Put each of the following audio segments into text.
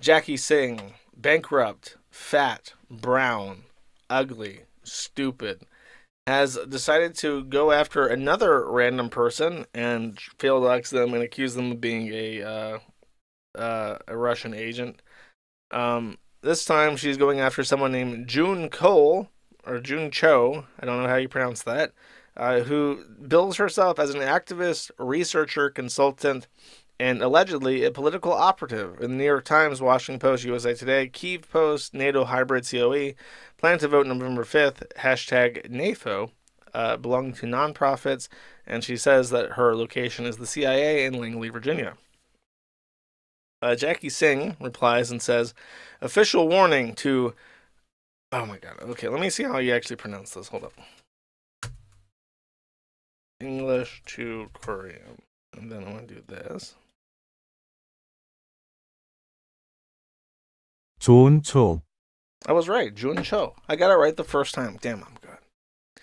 Jackie Singh, bankrupt, fat, brown, ugly, stupid, has decided to go after another random person and field dox them and accuse them of being a uh, uh, a Russian agent. Um, this time she's going after someone named June Cole or June Cho. I don't know how you pronounce that. Uh, who bills herself as an activist, researcher, consultant, and allegedly a political operative. In the New York Times, Washington Post, USA Today, Kiev Post, NATO Hybrid COE, plan to vote November 5th, hashtag NAFO, uh, belonging to nonprofits, and she says that her location is the CIA in Langley, Virginia. Uh, Jackie Singh replies and says, official warning to. Oh my god. Okay, let me see how you actually pronounce this. Hold up. English to Korean. And then I'm going to do this. Jun Cho. I was right, Jun Cho. I got it right the first time. Damn, I'm good.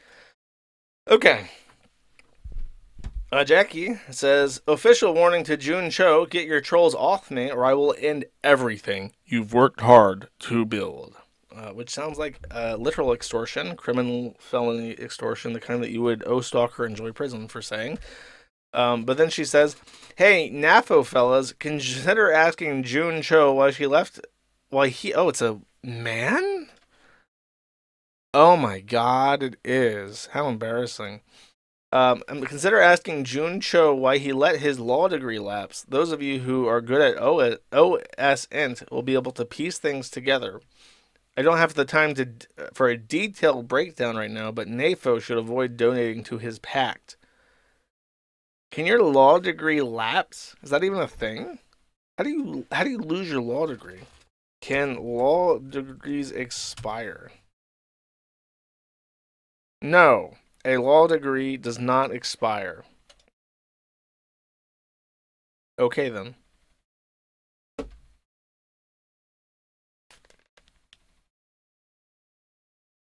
Okay. Uh, Jackie says, official warning to Jun Cho, get your trolls off me or I will end everything you've worked hard to build. Uh, which sounds like uh, literal extortion, criminal felony extortion, the kind that you would owe Stalker and Joy Prison for saying. Um, but then she says, hey, NAFO fellas, consider asking June Cho why she left why he? Oh, it's a man. Oh my God, it is. How embarrassing. Um, consider asking June Cho why he let his law degree lapse. Those of you who are good at OS, OSINT will be able to piece things together. I don't have the time to for a detailed breakdown right now, but NAFO should avoid donating to his pact. Can your law degree lapse? Is that even a thing? How do you how do you lose your law degree? Can law degrees expire? No, a law degree does not expire. Okay then.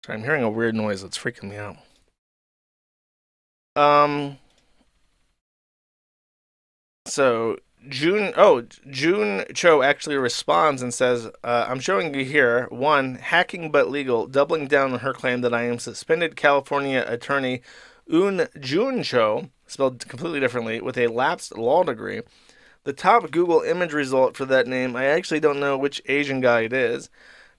Sorry, I'm hearing a weird noise that's freaking me out. Um. So June. Oh, June Cho actually responds and says, uh, "I'm showing you here one hacking but legal, doubling down on her claim that I am suspended California attorney Un Jun Cho, spelled completely differently, with a lapsed law degree." The top Google image result for that name, I actually don't know which Asian guy it is.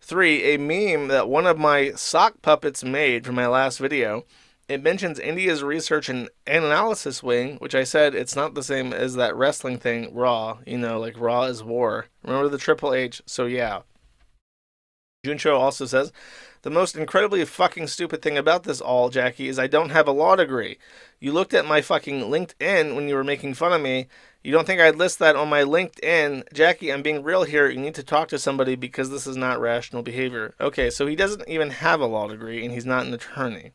Three, a meme that one of my sock puppets made for my last video. It mentions India's research and analysis wing, which I said it's not the same as that wrestling thing, Raw. You know, like Raw is war. Remember the Triple H? So yeah. Juncho also says, the most incredibly fucking stupid thing about this all, Jackie, is I don't have a law degree. You looked at my fucking LinkedIn when you were making fun of me. You don't think I'd list that on my LinkedIn? Jackie, I'm being real here. You need to talk to somebody because this is not rational behavior. Okay, so he doesn't even have a law degree and he's not an attorney.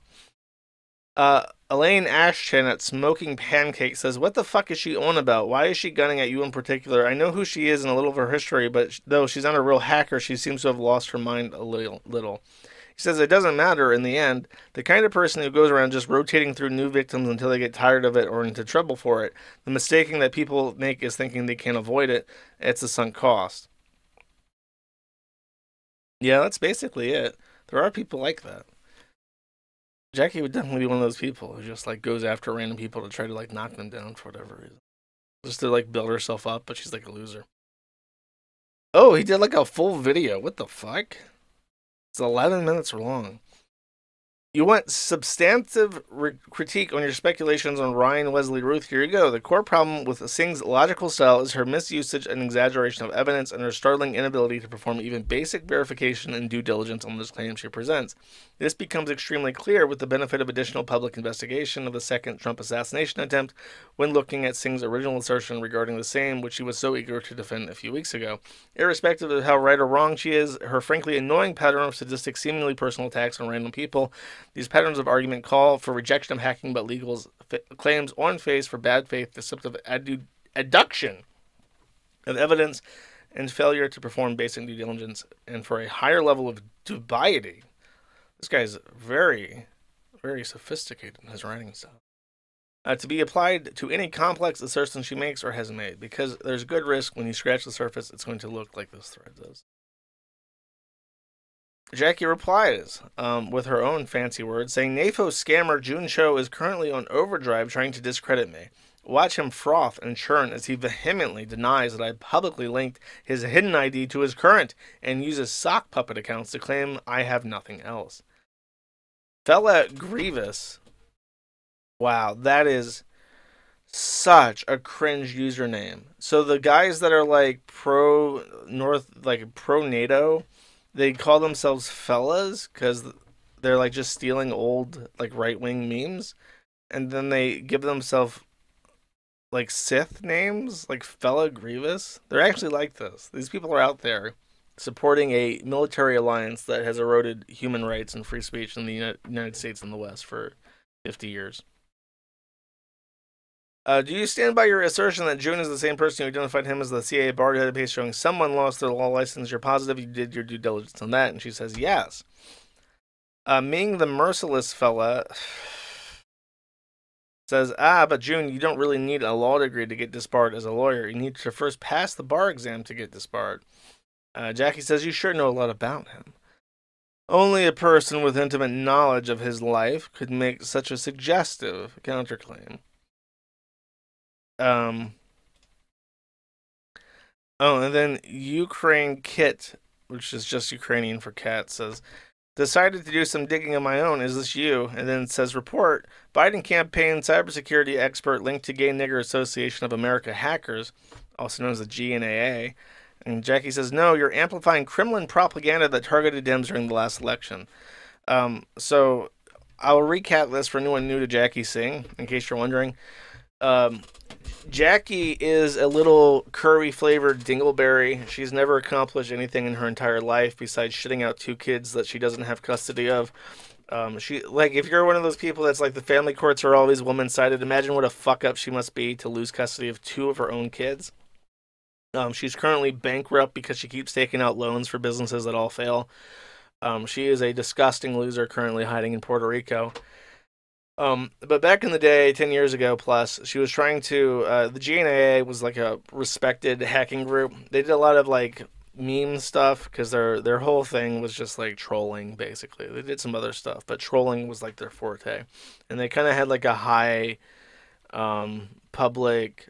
Uh, Elaine Ashton at Smoking Pancake says, What the fuck is she on about? Why is she gunning at you in particular? I know who she is and a little of her history, but though she's not a real hacker, she seems to have lost her mind a little. little. He says it doesn't matter in the end. The kind of person who goes around just rotating through new victims until they get tired of it or into trouble for it. The mistaking that people make is thinking they can't avoid it. It's a sunk cost. Yeah, that's basically it. There are people like that. Jackie would definitely be one of those people who just like goes after random people to try to like knock them down for whatever reason. Just to like build herself up, but she's like a loser. Oh, he did like a full video. What the fuck? It's 11 minutes long. You want substantive re- critique on your speculations on Ryan Wesley Routh? Here you go. The core problem with Singh's logical style is her misusage and exaggeration of evidence and her startling inability to perform even basic verification and due diligence on the claims she presents. This becomes extremely clear with the benefit of additional public investigation of the second Trump assassination attempt when looking at Singh's original assertion regarding the same, which she was so eager to defend a few weeks ago. Irrespective of how right or wrong she is, her frankly annoying pattern of sadistic, seemingly personal attacks on random people these patterns of argument call for rejection of hacking but legal's f- claims on face for bad faith, deceptive addu- adduction of evidence, and failure to perform basic due diligence, and for a higher level of dubiety. This guy is very, very sophisticated in his writing style. uh, to be applied to any complex assertion she makes or has made, because there's good risk when you scratch the surface, it's going to look like this thread does. Jackie replies um, with her own fancy words, saying, NAFO scammer June Cho is currently on overdrive trying to discredit me. Watch him froth and churn as he vehemently denies that I publicly linked his hidden ID to his current and uses sock puppet accounts to claim I have nothing else. Fella Grievous. Wow, that is such a cringe username. So the guys that are like pro North, like pro NATO, they call themselves fellas because they're like just stealing old like right wing memes, and then they give themselves like Sith names, like Fella Grievous. They're actually like this. These people are out there supporting a military alliance that has eroded human rights and free speech in the United States and the West for 50 years. Uh, do you stand by your assertion that June is the same person who identified him as the CIA bar database showing someone lost their law license? You're positive you did your due diligence on that? And she says, yes. Uh, Ming, the merciless fella, says, ah, but June, you don't really need a law degree to get disbarred as a lawyer. You need to first pass the bar exam to get disbarred. Uh, Jackie says, you sure know a lot about him. Only a person with intimate knowledge of his life could make such a suggestive counterclaim. Um. Oh, and then Ukraine Kit, which is just Ukrainian for cat, says, decided to do some digging of my own. Is this you? And then says, report Biden campaign cybersecurity expert linked to Gay Nigger Association of America hackers, also known as the GNAA. And Jackie says, no, you're amplifying Kremlin propaganda that targeted Dems during the last election. Um, so I'll recap this for anyone new to Jackie Singh, in case you're wondering. Um, Jackie is a little curry flavored dingleberry. She's never accomplished anything in her entire life besides shitting out two kids that she doesn't have custody of. Um, she like if you're one of those people that's like the family courts are always woman sided. Imagine what a fuck up she must be to lose custody of two of her own kids. Um, she's currently bankrupt because she keeps taking out loans for businesses that all fail. Um, she is a disgusting loser currently hiding in Puerto Rico. Um, but back in the day, 10 years ago plus, she was trying to, uh, the GNAA was like a respected hacking group. They did a lot of like meme stuff because their, their whole thing was just like trolling basically. They did some other stuff, but trolling was like their forte. And they kind of had like a high, um, public,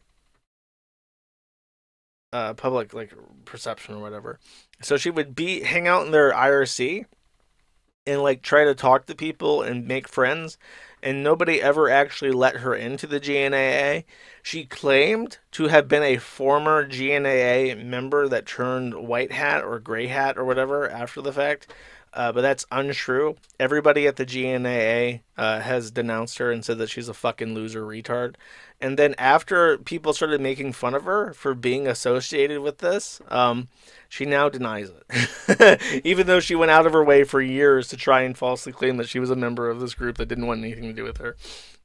uh, public like perception or whatever. So she would be, hang out in their IRC and like try to talk to people and make friends and nobody ever actually let her into the GNAA. She claimed to have been a former GNAA member that turned white hat or gray hat or whatever after the fact. Uh, but that's untrue. Everybody at the GNAA uh, has denounced her and said that she's a fucking loser retard. And then after people started making fun of her for being associated with this, um, she now denies it. Even though she went out of her way for years to try and falsely claim that she was a member of this group that didn't want anything to do with her.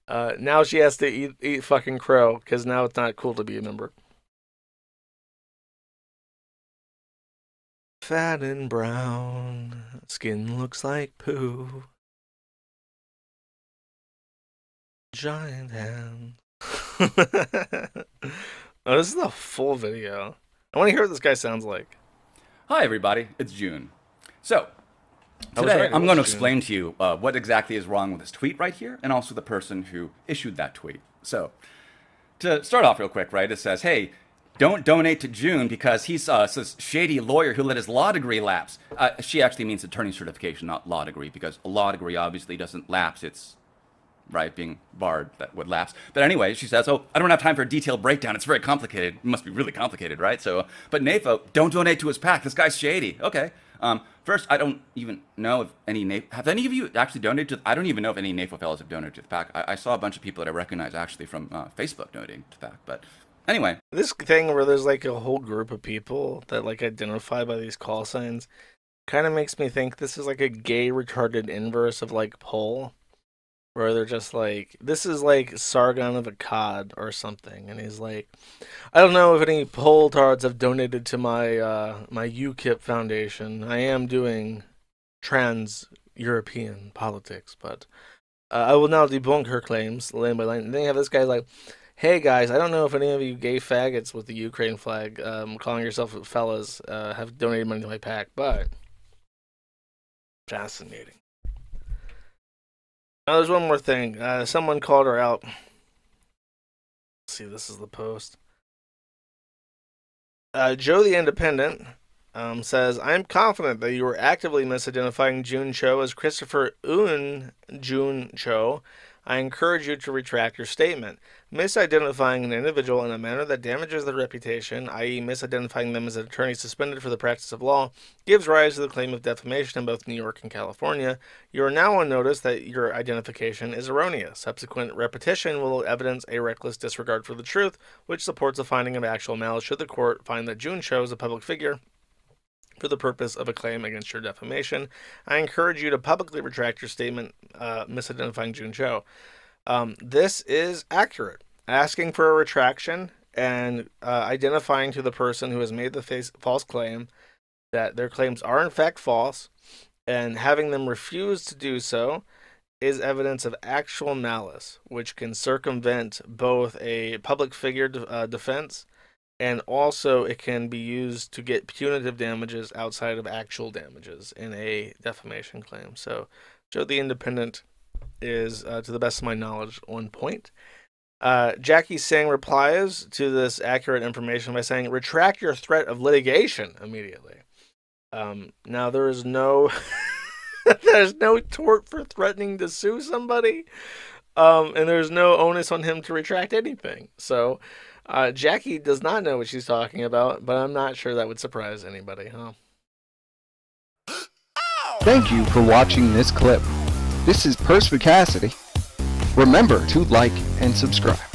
Uh, now she has to eat, eat fucking crow because now it's not cool to be a member. Fat and brown, skin looks like poo. Giant hands. oh, this is the full video. I want to hear what this guy sounds like. Hi, everybody. It's June. So, today right, I'm going to explain to you uh, what exactly is wrong with this tweet right here, and also the person who issued that tweet. So, to start off real quick, right, it says, hey, don't donate to June because he's uh, this shady lawyer who let his law degree lapse. Uh, she actually means attorney certification, not law degree, because a law degree obviously doesn't lapse. It's right, being barred that would lapse. But anyway, she says, "Oh, I don't have time for a detailed breakdown. It's very complicated. It must be really complicated, right?" So, but NAFO, don't donate to his PAC. This guy's shady. Okay. Um, first, I don't even know if any NAFO have any of you actually donated to. I don't even know if any NAFO fellows have donated to the PAC. I, I saw a bunch of people that I recognize actually from uh, Facebook donating to the PAC, but. Anyway, this thing where there's like a whole group of people that like identify by these call signs kind of makes me think this is like a gay retarded inverse of like Paul where they're just like, this is like Sargon of Akkad or something, and he's like, I don't know if any pole tards have donated to my uh, my UKIP foundation. I am doing trans European politics, but Uh, I will now debunk her claims, line by line. And then you have this guy like, hey guys, I don't know if any of you gay faggots with the Ukraine flag, um, calling yourself fellas, uh, have donated money to my PAC, but fascinating. Now, there's one more thing. Uh, someone called her out. Let's see, this is the post. Uh, Joe the Independent um, says, I'm confident that you were actively misidentifying June Cho as Christopher Un June Cho. I encourage you to retract your statement. Misidentifying an individual in a manner that damages their reputation, i.e., misidentifying them as an attorney suspended for the practice of law, gives rise to the claim of defamation in both New York and California. You are now on notice that your identification is erroneous. Subsequent repetition will evidence a reckless disregard for the truth, which supports a finding of actual malice should the court find that June shows a public figure for the purpose of a claim against your defamation. I encourage you to publicly retract your statement uh, misidentifying June Cho. Um, this is accurate. Asking for a retraction and uh, identifying to the person who has made the face- false claim that their claims are in fact false and having them refuse to do so is evidence of actual malice, which can circumvent both a public figure de- uh, defense and also it can be used to get punitive damages outside of actual damages in a defamation claim. So, Joe the Independent is, uh, to the best of my knowledge, on point. Uh, Jackie Singh replies to this accurate information by saying, "Retract your threat of litigation immediately." Um, now there is no, there's no tort for threatening to sue somebody, um, and there's no onus on him to retract anything. So. Uh, Jackie does not know what she's talking about, but I'm not sure that would surprise anybody, huh? Thank you for watching this clip. This is Perspicacity. Remember to like and subscribe.